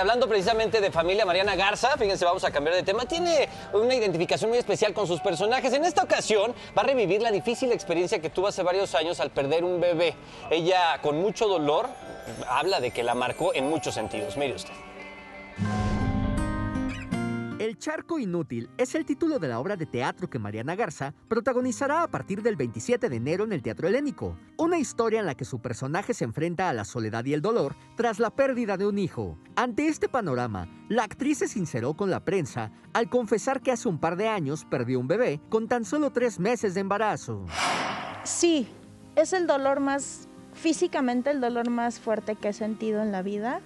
Hablando precisamente de familia Mariana Garza, fíjense, vamos a cambiar de tema. Tiene una identificación muy especial con sus personajes. En esta ocasión va a revivir la difícil experiencia que tuvo hace varios años al perder un bebé. Ella, con mucho dolor, habla de que la marcó en muchos sentidos. Mire usted. Charco inútil es el título de la obra de teatro que Mariana Garza protagonizará a partir del 27 de enero en el Teatro Helénico. Una historia en la que su personaje se enfrenta a la soledad y el dolor tras la pérdida de un hijo. Ante este panorama, la actriz se sinceró con la prensa al confesar que hace un par de años perdió un bebé con tan solo tres meses de embarazo. Sí, es el dolor más, físicamente el dolor más fuerte que he sentido en la vida.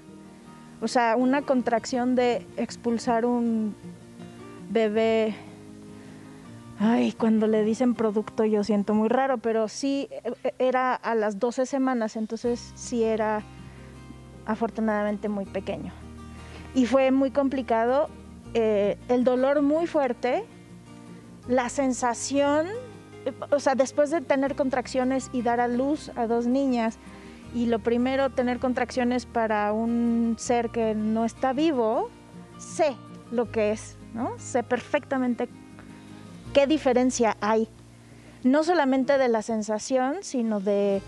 O sea, una contracción de expulsar un bebé. Ay, cuando le dicen producto yo siento muy raro, pero sí e, era a las 12 semanas, entonces sí era afortunadamente muy pequeño. Y fue muy complicado, eh, el dolor muy fuerte, la sensación, o sea, después de tener contracciones y dar a luz a dos niñas, y lo primero, tener contracciones para un ser que no está vivo, sé lo que es, ¿no? Sé perfectamente qué diferencia hay, no solamente de la sensación, sino de,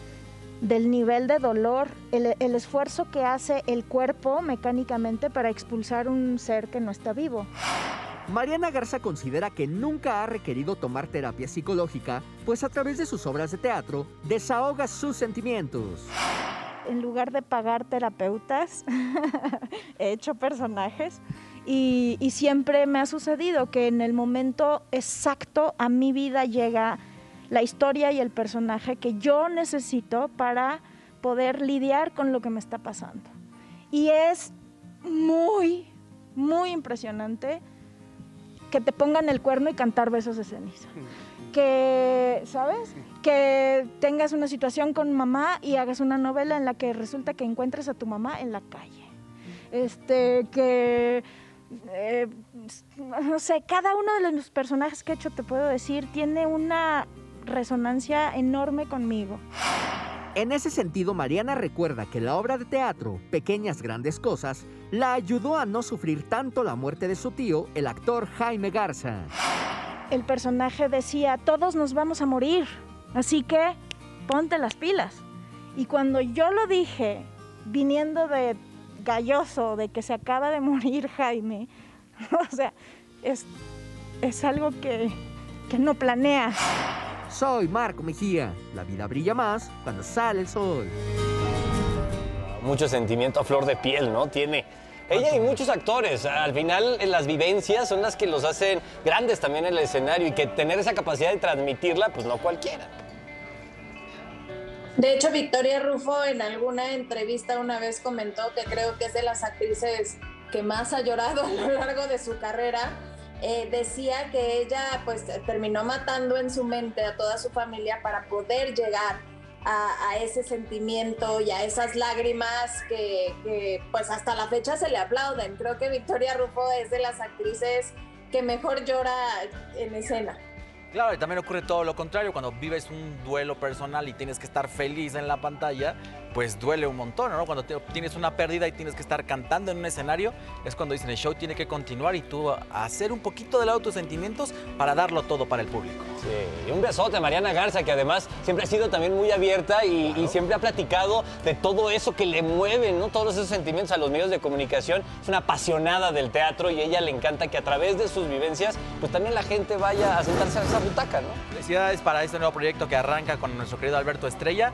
del nivel de dolor, el, el esfuerzo que hace el cuerpo mecánicamente para expulsar un ser que no está vivo. Mariana Garza considera que nunca ha requerido tomar terapia psicológica, pues a través de sus obras de teatro desahoga sus sentimientos. En lugar de pagar terapeutas, he hecho personajes y, siempre me ha sucedido que en el momento exacto a mi vida llega la historia y el personaje que yo necesito para poder lidiar con lo que me está pasando. Y es muy, muy impresionante que te pongan el cuerno y cantar besos de ceniza. Que, ¿sabes? Que tengas una situación con mamá y hagas una novela en la que resulta que encuentres a tu mamá en la calle. Este, que, eh, no sé, cada uno de los personajes que he hecho, te puedo decir, tiene una resonancia enorme conmigo. En ese sentido, Mariana recuerda que la obra de teatro, Pequeñas Grandes Cosas, la ayudó a no sufrir tanto la muerte de su tío, el actor Jaime Garza. El personaje decía, todos nos vamos a morir, así que ponte las pilas. Y cuando yo lo dije, viniendo de galloso, de que se acaba de morir Jaime, o sea, es, es algo que, que no planeas. Soy Marco Mejía. La vida brilla más cuando sale el sol. Mucho sentimiento a flor de piel, ¿no? Tiene ella y muchos actores. Al final, las vivencias son las que los hacen grandes también en el escenario y que tener esa capacidad de transmitirla, pues no cualquiera. De hecho, Victoria Rufo en alguna entrevista una vez comentó que creo que es de las actrices que más ha llorado a lo largo de su carrera eh, decía que ella pues terminó matando en su mente a toda su familia para poder llegar a, ese sentimiento y a esas lágrimas que, que, pues hasta la fecha se le aplauden. Creo que Victoria Rufo es de las actrices que mejor llora en escena. Claro, y también ocurre todo lo contrario, cuando vives un duelo personal y tienes que estar feliz en la pantalla, pues duele un montón, ¿no? Cuando te, tienes una pérdida y tienes que estar cantando en un escenario, es cuando dicen el show tiene que continuar y tú hacer un poquito de lado tus sentimientos para darlo todo para el público. Sí, y un besote a Mariana Garza, que además siempre ha sido también muy abierta y, claro. y, siempre ha platicado de todo eso que le mueve, ¿no? Todos esos sentimientos a los medios de comunicación. Es una apasionada del teatro y a ella le encanta que a través de sus vivencias, pues también la gente vaya a sentarse a esa butaca. Felicidades para este nuevo proyecto que arranca con nuestro querido Alberto Estrella.